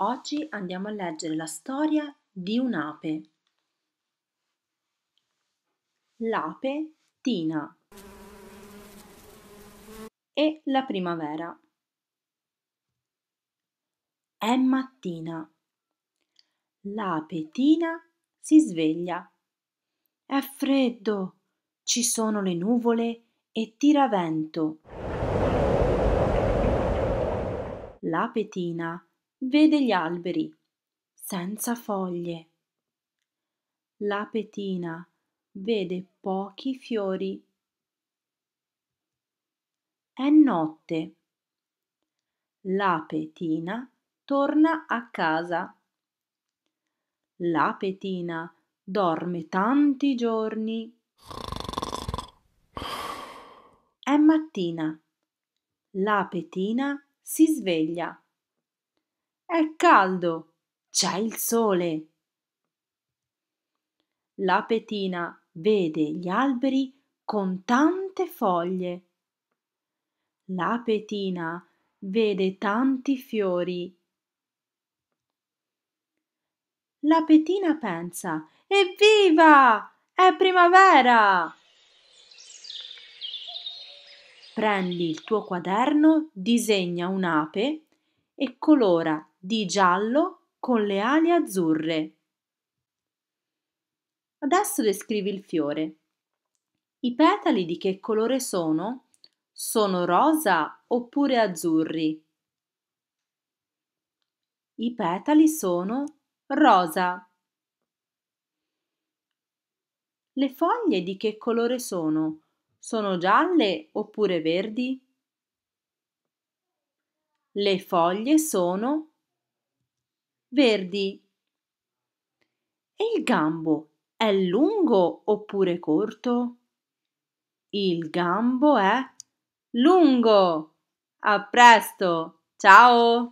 Oggi andiamo a leggere la storia di un'ape. L'ape Tina e la primavera. È mattina. L'ape Tina si sveglia. È freddo, ci sono le nuvole e tira vento. L'ape Tina vede gli alberi senza foglie. L'ape Tina vede pochi fiori. È notte. L'ape Tina torna a casa. L'ape Tina dorme tanti giorni. È mattina. L'ape Tina si sveglia. È caldo, c'è il sole. L'ape Tina vede gli alberi con tante foglie. L'ape Tina vede tanti fiori. L'ape Tina pensa: Evviva! È primavera! Prendi il tuo quaderno, disegna un'ape e colora di giallo con le ali azzurre. Adesso descrivi il fiore. I petali di che colore sono? Sono rosa oppure azzurri? I petali sono rosa. Le foglie di che colore sono? Sono gialle oppure verdi? Le foglie sono verdi. E il gambo è lungo oppure corto? Il gambo è lungo. A presto. Ciao.